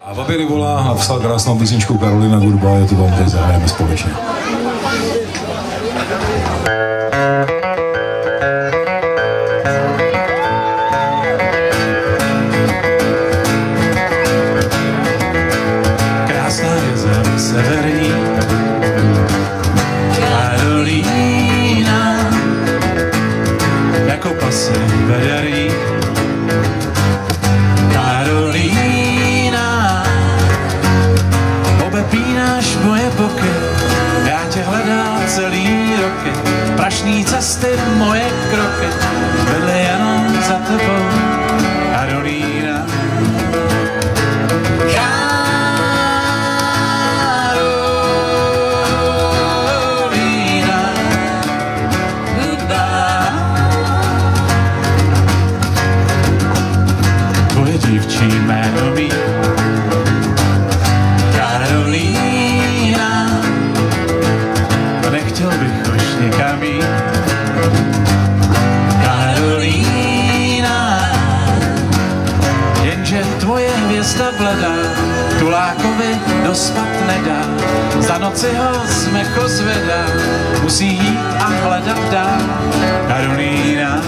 A Babiny volá a napsal krásnou písničku Karolina Gurba, je to vám teď zahrajeme společně. Roky, prašný cesty moje kroky, vedly jenom za tebou. Karolína, dá. Tvoje dívčí jméno mý Jenže tvoje hvězda bledá Tulákovi dospat nedá. Za noci ho smecho zvedá Musí jít a hledat dál. Karolína.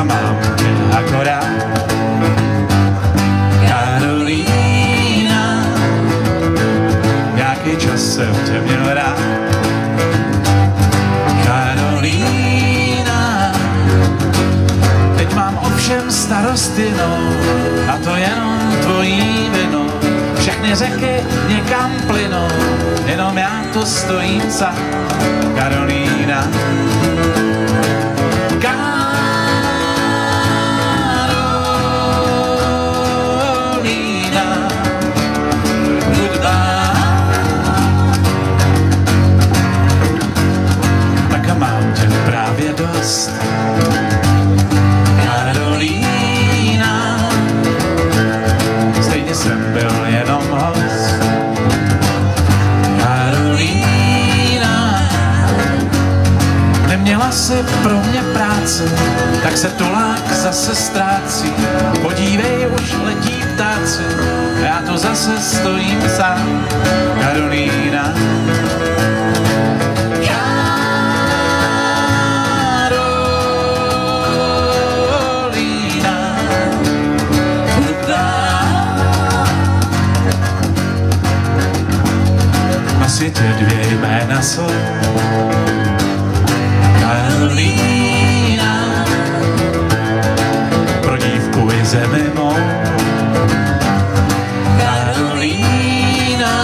Mám akorát no, a to jenom tvojí vino. Všechny řeky někam plynou, jenom já to stojím sám. Si pro mě práci, tak se tulák zase ztrácí. Podívej, už letí ptáci, já tu zase stojím sám. Karolína, Karolína, Na světě dvě jména jsou Karolína Pro dívku i zemi mou. Karolína.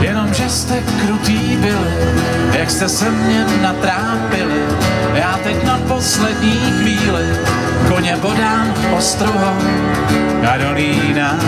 Jenomže jste krutý byli Jak jste se mě natrápili. Já teď na poslední chvíli Koně bodám ostruhou Karolína